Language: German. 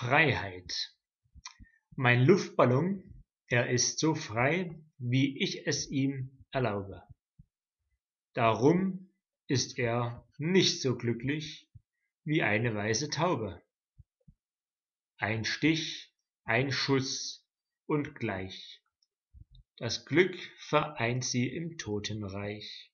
Freiheit Mein Luftballon, er ist so frei, wie ich es ihm erlaube. Darum ist er nicht so glücklich wie eine weiße Taube. Ein Stich, ein Schuss und gleich, das Glück vereint sie im Totenreich.